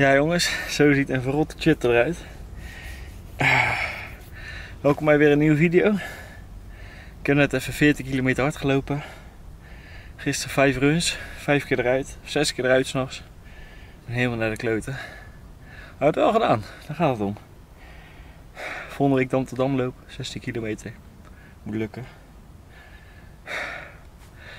Ja jongens, zo ziet een verrotte chit eruit. Ah. Welkom bij weer een nieuwe video. Ik heb net even 40 kilometer hard gelopen. Gisteren 5 runs, 5 keer eruit, 6 keer eruit s'nachts. Helemaal naar de kloten. Maar wel gedaan, daar gaat het om. Volgende week Amsterdam lopen, 16 kilometer. Moet lukken.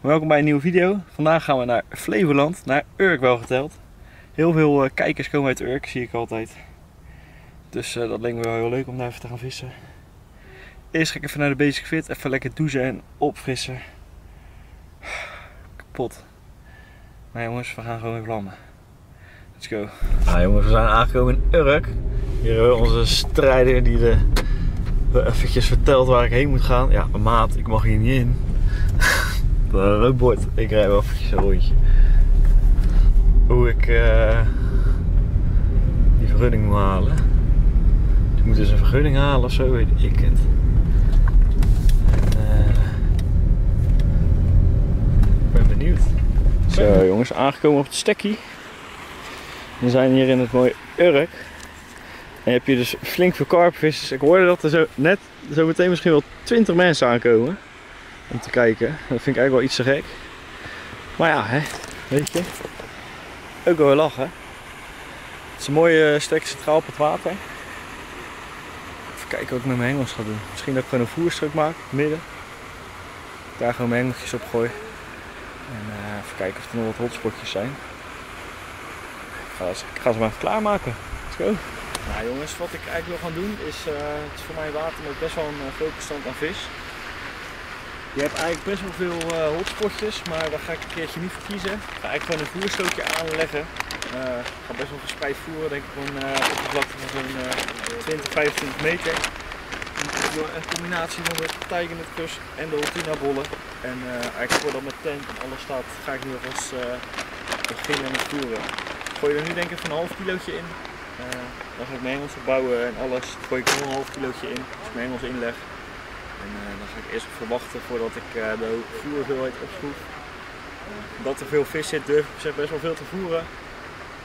Welkom bij een nieuwe video. Vandaag gaan we naar Flevoland, naar Urk wel geteld. Heel veel eh, kijkers komen uit Urk, zie ik altijd. Dus uh, dat leek me wel heel leuk om daar even te gaan vissen. Eerst ga ik even naar de Basic Fit, even lekker douchen en opfrissen. Kapot. Maar jongens, we gaan gewoon even landen. Let's go. Nou jongens, we zijn aangekomen in Urk. Hier hebben we onze strijder die de, eventjes vertelt waar ik heen moet gaan. Ja, maat, ik mag hier niet in. rood bord. Ik rij wel eventjes een rondje. Hoe ik uh, die vergunning moet halen. Ik moet dus een vergunning halen of zo, weet ik het. En, uh, ik ben benieuwd. Zo jongens, aangekomen op het stekkie. We zijn hier in het mooie Urk. En heb je dus flink veel karpvissers. Ik hoorde dat er zo net zo meteen misschien wel 20 mensen aankomen. Om te kijken. Dat vind ik eigenlijk wel iets te gek. Maar ja, hè, weet je. Ook wel lachen. Het is een mooie stek centraal op het water. Even kijken wat ik met mijn hengels ga doen. Misschien dat ik gewoon een voerstuk maak, midden. Daar gewoon mijn hengeltjes op gooi. En uh, even kijken of er nog wat hotspotjes zijn. Ik ga, ik ga ze maar even klaarmaken. Let's go. Nou jongens, wat ik eigenlijk wil gaan doen is, uh, het is voor mij water met best wel een groot bestand aan vis. Je hebt eigenlijk best wel veel uh, hotspotjes, maar daar ga ik een keertje niet voor kiezen. Ik ga eigenlijk gewoon een voerstootje aanleggen. Uh, ik ga best wel verspreid voeren, denk ik van uh, oppervlakte van zo'n 20, 25 meter. Een combinatie van de tijgernetkust en de Ultina bollen. En eigenlijk voordat mijn tent en alles staat, ga ik nu alvast beginnen met voeren. Ik gooi er nu denk ik van een half kilootje in. dan ga ik mijn hengels opbouwen en alles. Gooi ik nog een half kilootje in, als ik mijn hengels inleg. En uh, dan ga ik eerst verwachten voordat ik uh, de voerhoeveelheid opschroef. Uh, dat er veel vis zit durf ik zeg best wel veel te voeren.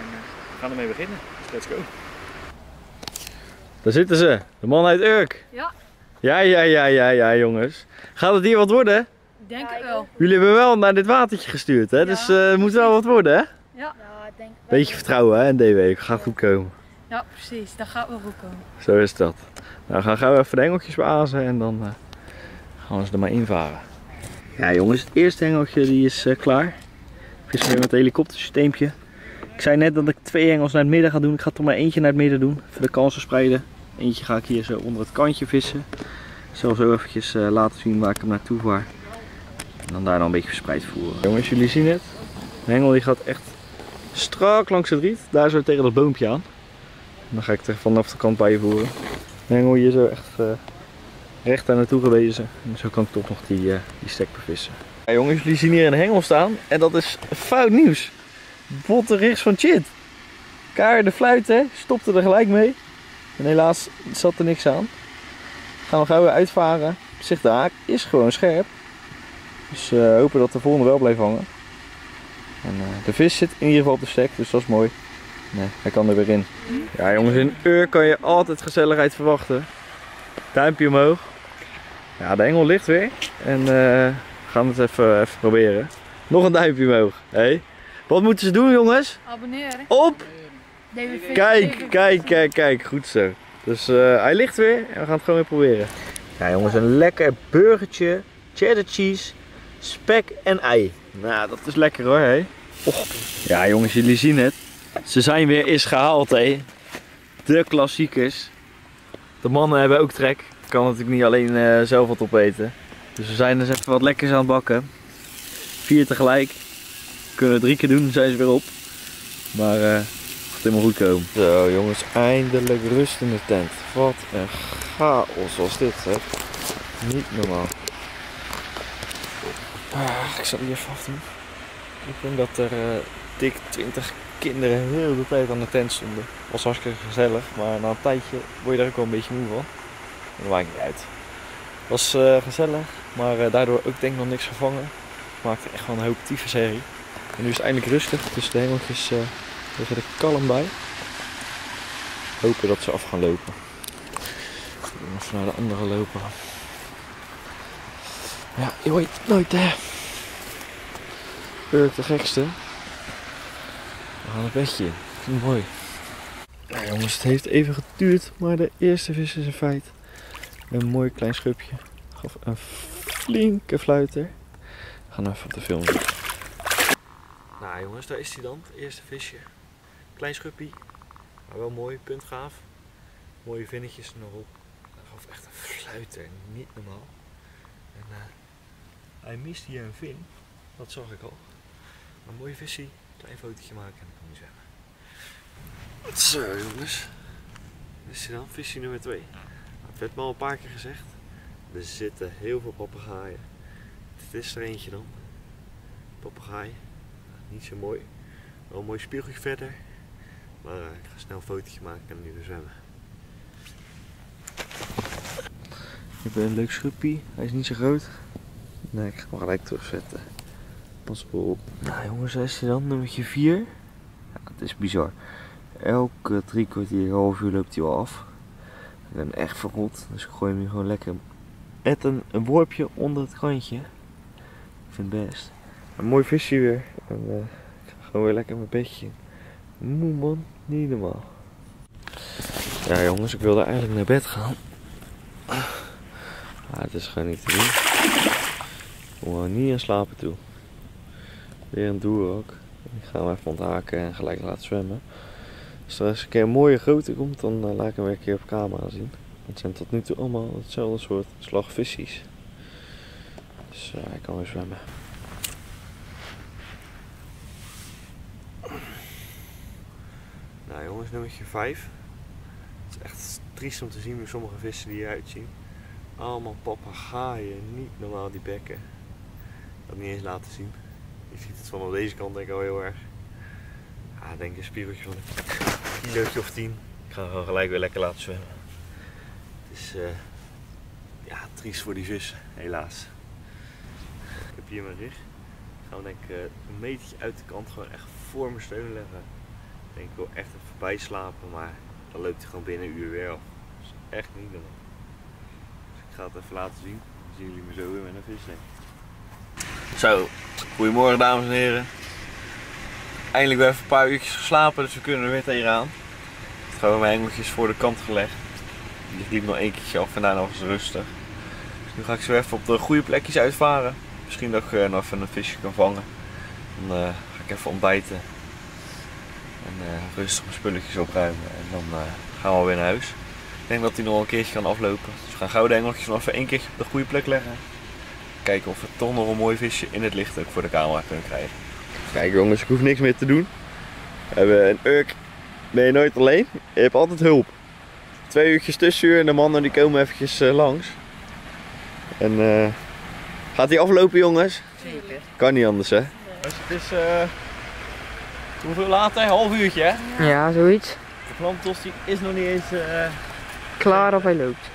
En we gaan ermee beginnen. Dus let's go. Daar zitten ze, de man uit Urk. Ja. Ja, ja, ja, ja, ja jongens. Gaat het hier wat worden? Ik denk het wel. Jullie hebben wel naar dit watertje gestuurd hè, ja, dus het moet wel wat worden hè? Ja. ja ik denk Beetje vertrouwen hè in DW, gaat goed komen. Ja precies, dat gaat wel goed komen. Zo is dat. Nou, gaan gaan we even de hengeltjes beazen en dan uh, gaan we ze er maar invaren. Ja jongens, het eerste hengeltje die is uh, klaar. Vis weer met het helikoptersysteempje. Ik zei net dat ik twee hengels naar het midden ga doen. Ik ga toch maar eentje naar het midden doen. Voor de kansen spreiden. Eentje ga ik hier zo onder het kantje vissen. Ik zal zo eventjes uh, laten zien waar ik hem naartoe vaar. En dan daar dan een beetje verspreid voeren. Jongens, jullie zien het. De hengel die gaat echt strak langs het riet. Daar zo tegen dat boompje aan. Dan ga ik er vanaf de kant bij je voeren. Hier zo echt uh, recht daar naartoe gewezen. En zo kan ik toch nog die, uh, die stek bevissen. Ja, jongens, jullie zien hier een hengel staan. En dat is fout nieuws. Botte rechts van Chit. Kaar de fluiten, stopte er gelijk mee. En helaas zat er niks aan. Gaan we gauw weer uitvaren. Zicht de haak is gewoon scherp. Dus uh, hopen dat de volgende wel blijft hangen. En de vis zit in ieder geval op de stek, dus dat is mooi. Nee, hij kan er weer in. Ja jongens, in Ur kan je altijd gezelligheid verwachten. Duimpje omhoog. Ja, de engel ligt weer. En uh, we gaan het even, even proberen. Nog een duimpje omhoog. Hey. Wat moeten ze doen jongens? Abonneren. Op! Kijk, kijk, kijk, kijk. Goed zo. Dus uh, hij ligt weer en we gaan het gewoon weer proberen. Ja jongens, een lekker burgertje. Cheddar cheese, spek en ei. Nou, dat is lekker hoor. Hey. Och. Ja jongens, jullie zien het. Ze zijn weer is gehaald hé. De klassiekers. De mannen hebben ook trek. Ik kan natuurlijk niet alleen uh, zelf wat opeten. Dus we zijn dus even wat lekkers aan het bakken. Vier tegelijk. Kunnen we drie keer doen, zijn ze weer op. Maar uh, gaat helemaal goed komen. Zo jongens, eindelijk rust in de tent. Wat een chaos was dit hè. Niet normaal. Ah, ik zal hier even afdoen. Ik denk dat er uh, dik 20 kinderen heel de tijd aan de tent stonden. was hartstikke gezellig, maar na een tijdje word je daar ook wel een beetje moe van. En dat maakt niet uit. Was uh, gezellig, maar uh, daardoor ook denk ik nog niks gevangen. Maakte echt gewoon een hoop serie. En nu is het eindelijk rustig, dus de hengeltjes uh, liggen er kalm bij. Hopen dat ze af gaan lopen. Even naar de andere lopen. Ja, je weet nooit hè. Urk de gekste. Gaan een bedje in. Vind mooi. Nou jongens, het heeft even geduurd, maar de eerste vis is een feit. Een mooi klein schupje. Gaf een flinke fluiter. We gaan even op de film. Nou jongens, daar is hij dan. Het eerste visje. Klein schuppie. Maar wel mooi, puntgaaf. Mooie vinnetjes er nog op. Hij gaf echt een fluiter, niet normaal. En eh, hij mist hier een vin. Dat zag ik al. Maar een mooie visie. Klein fotootje maken en dan kan hij zwemmen. Zo jongens. Dit is dan, visje nummer 2. Het werd me al een paar keer gezegd. Er zitten heel veel papegaaien. Dit is er eentje dan. Papegaai. Niet zo mooi. Wel een mooi spiegeltje verder. Maar eh, ik ga snel een fotootje maken en nu weer zwemmen. Ik heb een leuk schuppie. Hij is niet zo groot. Nee, ik ga hem gelijk terugzetten. Pas op. Nou jongens, daar is hij dan, nummertje 4. Ja, het is bizar. Elke drie kwartier, half uur loopt hij al af. Ik ben echt verrot, dus ik gooi hem hier gewoon lekker met een, een worpje onder het kantje. Ik vind het best. Een mooi visje weer. En, eh, ik ga gewoon weer lekker mijn bedje. Moe man, niet normaal. Ja jongens, ik wilde eigenlijk naar bed gaan. Maar het is gewoon niet te doen. Ik kom gewoon niet aan slapen toe. Weer een doerhok. Ik ga hem even onthaken en gelijk laten zwemmen. Als er een keer een mooie grote komt, dan eh, laat ik hem weer een keer op camera zien. Het zijn tot nu toe allemaal hetzelfde soort slagvissies. Dus uh, hij kan weer zwemmen. Nou jongens, nummertje 5. Het is echt triest om te zien hoe sommige vissen die eruit zien. Allemaal papegaaien, niet normaal die bekken. Het niet eens laten zien. Je ziet het van op deze kant denk ik al heel erg. Ja, ik denk een spiegeltje van een kilootje of 10. Ik ga hem gewoon gelijk weer lekker laten zwemmen. Het is uh, ja, triest voor die vissen, helaas. Ik heb hier mijn rig. Ik ga hem denk ik uh, een metertje uit de kant gewoon echt voor mijn steun leggen. Ik denk ik wil echt even voorbij slapen, maar dan loopt hij gewoon binnen een uur weer af. Dat is echt niet normaal. Dus ik ga het even laten zien. Dan zien jullie me zo weer met een vis denk. Zo, goedemorgen dames en heren. Eindelijk weer even een paar uurtjes geslapen, dus we kunnen er weer tegenaan. Ik heb gewoon mijn hengeltjes voor de kant gelegd. Die liep nog één keertje af en daarna was het rustig. Dus nu ga ik weer even op de goede plekjes uitvaren. Misschien dat ik uh, nog even een visje kan vangen. Dan uh, ga ik even ontbijten. En uh, rustig mijn spulletjes opruimen. En dan gaan we weer naar huis. Ik denk dat hij nog een keertje kan aflopen. Dus we gaan gauw de hengeltjes nog even één keertje op de goede plek leggen. Kijken of we toch nog een mooi visje in het licht ook voor de camera kunnen krijgen. Kijk jongens, ik hoef niks meer te doen. We hebben een Urk. Ben je nooit alleen? Je hebt altijd hulp. Twee uurtjes tussenuur en de mannen die komen eventjes uh, langs. En uh, gaat die aflopen jongens? Zeker. Kan niet anders hè? Dus het is uh, hoeveel later? Een half uurtje hè? Ja, zoiets. De plantos die is nog niet eens klaar of hij loopt.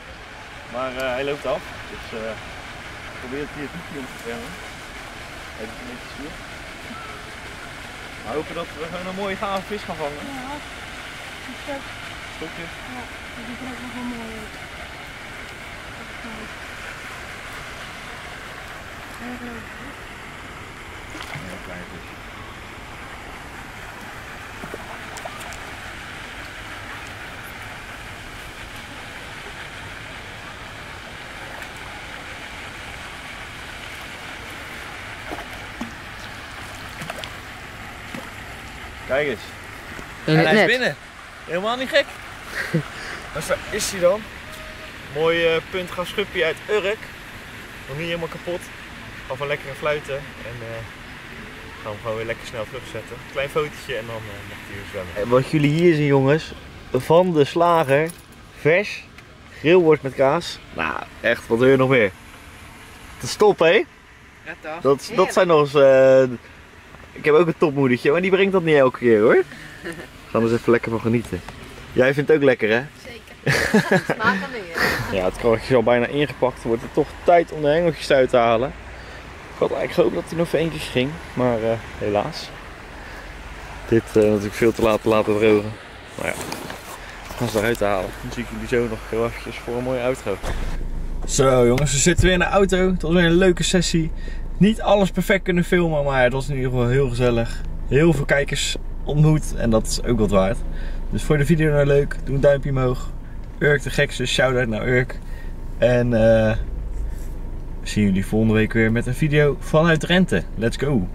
Maar hij loopt af. Dus probeert hij het niet om te zwemmen. Even een beetje zuur. Maar hopen dat we gewoon een mooie gave vis gaan vangen. Ja, Stokje. Ja, dat ziet er ook nog wel mooi uit. Een heel klein visje. Kijk eens. In en het hij is net. binnen. Helemaal niet gek. maar zo is hij dan. Mooi uh, puntgaaf schupje uit Urk. Nog niet helemaal kapot. Gaf een lekkere fluiten. En uh, gaan hem gewoon weer lekker snel terugzetten. Klein fotootje en dan uh, mag hij weer zwemmen. En wat jullie hier zien jongens. Van de slager. Vers. Grillworst met kaas. Nou echt, wat wil je nog meer? Te stop toch? Dat, dat zijn nog eens... ik heb ook een topmoedertje, maar die brengt dat niet elke keer hoor. We gaan er eens even lekker van genieten. Jij vindt het ook lekker hè? Zeker. Smaak dan weer. Ja, het karretje is al bijna ingepakt. Wordt het toch tijd om de hengeltjes uit te halen. Ik had eigenlijk gehoopt dat hij nog eentje ging, maar eh, helaas. Dit eh, natuurlijk veel te laat te laten drogen. Maar ja, gaan ze eruit halen. Dan zie ik jullie zo nog heel eventjes voor een mooie outro. Zo jongens, we zitten weer in de auto. Het was weer een leuke sessie. Niet alles perfect kunnen filmen, maar het was in ieder geval heel gezellig. Heel veel kijkers ontmoet en dat is ook wat waard. Dus voor de video nou leuk, doe een duimpje omhoog. Urk de gekste, shout-out naar Urk. En eh zien jullie volgende week weer met een video vanuit Rente. Let's go!